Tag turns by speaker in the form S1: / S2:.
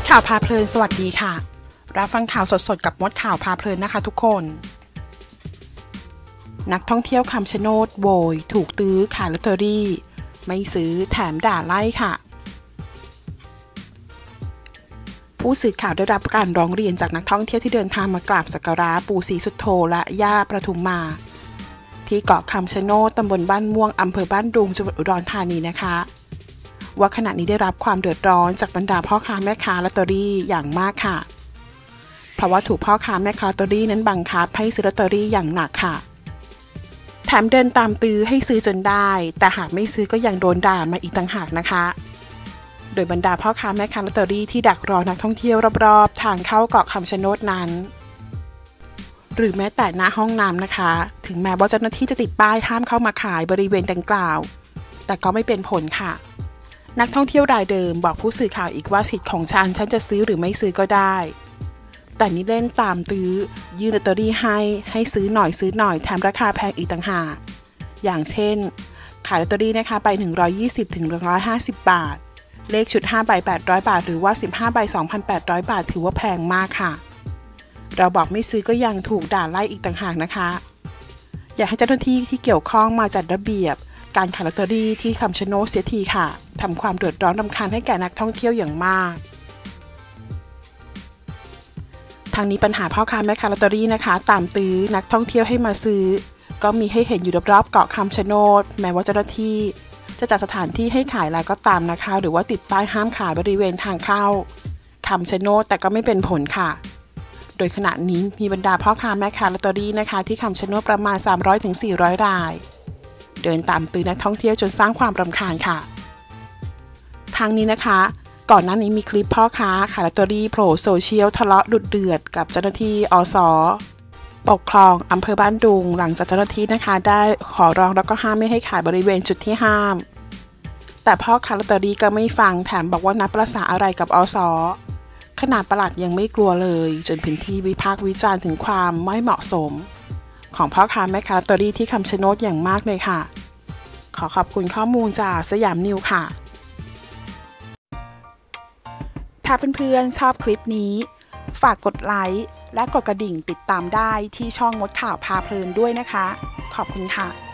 S1: ดข่าวพาเพลินสวัสดีค่ะ รับฟังข่าวสดๆ กับมดข่าวพาเพลินนะคะทุกคน นักท่องเที่ยวคำชะโนดโวยถูกตื้อขายลอตเตอรี่ ไม่ซื้อแถมด่าไล่ค่ะ ผู้สื่อข่าวได้รับการร้องเรียนจากนักท่องเที่ยวที่เดินทางมากราบสักการะปู่ศรีสุโธและย่าประทุมมา ที่เกาะคำชะโนดตำบลบ้านม่วงอำเภอบ้านดุงจังหวัดอุดรธานีนะคะ ว่าขณะนี้ได้รับความเดือดร้อนจากบรรดาพ่อค้าแม่ค้าลอตเตอรี่อย่างมากค่ะ เพราะว่าถูกพ่อค้าแม่ค้าลอตเตอรี่นั้นบังคับให้ซื้อลอตเตอรี่อย่างหนักค่ะ แถมเดินตามตื้อให้ซื้อจนได้ แต่หากไม่ซื้อก็ยังโดนด่ามาอีกต่างหากนะคะ โดยบรรดาพ่อค้าแม่ค้าลอตเตอรี่ที่ดักรอนักท่องเที่ยวรอบๆ ทางเข้าเกาะคำชะโนดนั้นหรือแม้แต่หน้าห้องน้ำนะคะ ถึงแม้ว่าเจ้าหน้าที่จะติดป้ายห้ามเข้ามาขายบริเวณดังกล่าว แต่ก็ไม่เป็นผลค่ะ นักท่องเที่ยวรายเดิมบอกผู้สื่อข่าวอีกว่าสิทธิ์ของฉันฉันจะซื้อหรือไม่ซื้อก็ได้ แต่นี่เล่นตามตื้อ ยื่นลอตเตอรี่ให้ให้ซื้อหน่อยซื้อหน่อยแถมราคาแพงอีกต่างหากอย่างเช่น ขายลอตเตอรี่นะคะไป 120ถึง150 บาท เลขชุด5ใบ800 บาท หรือว่า 15ใบ2,800 บาท ถือว่าแพงมากค่ะ เราบอกไม่ซื้อก็ยังถูกด่าไล่อีกต่างหากนะคะ อยากให้เจ้าหน้าที่ที่เกี่ยวข้องมาจัดระเบียบ การขายลอตเตอรี่ที่คำชะโนดเสียทีค่ะทำความเดือดร้อนรำคาญให้แก่นักท่องเที่ยวอย่างมากทางนี้ปัญหาพ่อค้าแม่ค้าลอตเตอรี่นะคะ ตามตื้อนักท่องเที่ยวให้มาซื้อ ก็มีให้เห็นอยู่รอบๆเกาะคำชะโนด แม้ว่าเจ้าหน้าที่ จะจัดสถานที่ให้ขายแล้วก็ตามนะคะ หรือว่าติดป้ายห้ามขายบริเวณทางเข้าคำชะโนดแต่ก็ไม่เป็นผลค่ะ โดยขณะนี้มีบรรดาพ่อค้าแม่ค้าลอตเตอรี่นะคะ ที่คำชะโนดประมาณ 300-400 ราย เดินตามตื้อนักท่องเที่ยวจนสร้างความรำคาญค่ะ ทางนี้นะคะ ก่อนหน้านี้มีคลิปพ่อค้าขายลอตเตอรี่โผล่โซเชียลทะเลาะดุดเดือดกับเจ้าหน้าที่อสปกครองอำเภอบ้านดุง หลังจากเจ้าหน้าที่นะคะ ได้ขอร้องแล้วก็ห้ามไม่ให้ขายบริเวณจุดที่ห้าม แต่พ่อค้าลอตเตอรี่ก็ไม่ฟังแถมบอกว่านับประสาอะไรกับอสขนาดประหลัดยังไม่กลัวเลย จนเป็นที่วิพากษ์วิจารณ์ถึงความไม่เหมาะสม ของพ่อค้าแม่ค้าลอตเตอรี่ที่คำชะโนดอย่างมากเลยค่ะ ขอขอบคุณข้อมูลจากสยามนิวค่ะ ถ้าเพื่อนๆชอบคลิปนี้ ฝากกดไลค์และกดกระดิ่งติดตามได้ที่ช่องมดข่าวพาเพลินด้วยนะคะ ขอบคุณค่ะ